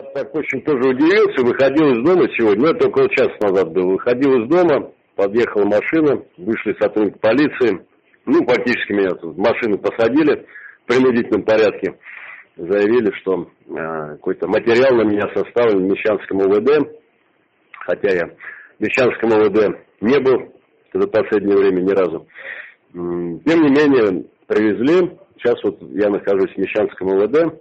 Я так очень тоже удивился, выходил из дома сегодня, ну это около часа назад был, выходил из дома, подъехала машина, вышли сотрудники полиции, ну практически меня тут машину посадили в принудительном порядке, заявили, что э, какой-то материал на меня составлен в Мещанском ОВД, хотя я в Мещанском ОВД не был за последнее время ни разу. Тем не менее, привезли, сейчас вот я нахожусь в Мещанском ОВД,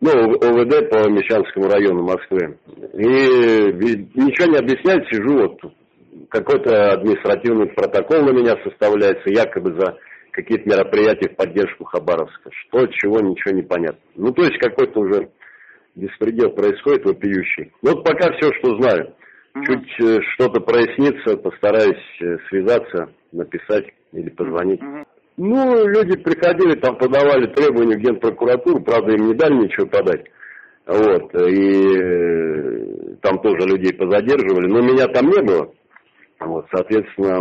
ну, ОВД по Мещанскому району Москвы. И ничего не объяснять, сижу вот, какой-то административный протокол на меня составляется, якобы за какие-то мероприятия в поддержку Хабаровска. Что, чего, ничего не понятно. Ну, то есть какой-то уже беспредел происходит вопиющий. Ну, вот пока все, что знаю. Чуть э, что-то прояснится, постараюсь э, связаться, написать или позвонить. Ну, люди приходили, там подавали требования в генпрокуратуру, правда, им не дали ничего подать. Вот, и э, там тоже людей позадерживали, но меня там не было. Вот, соответственно,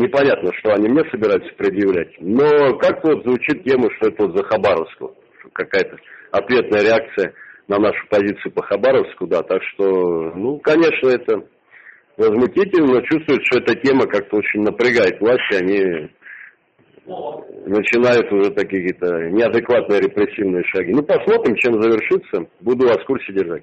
непонятно, что они мне собираются предъявлять. Но как-то вот звучит тема, что это вот за Хабаровского. Какая-то ответная реакция на нашу позицию по Хабаровску, да. Так что, ну, конечно, это возмутительно, но чувствуют, что эта тема как-то очень напрягает власти, они начинают уже такие какие-то неадекватные репрессивные шаги. Ну, посмотрим, чем завершится. Буду вас в курсе держать.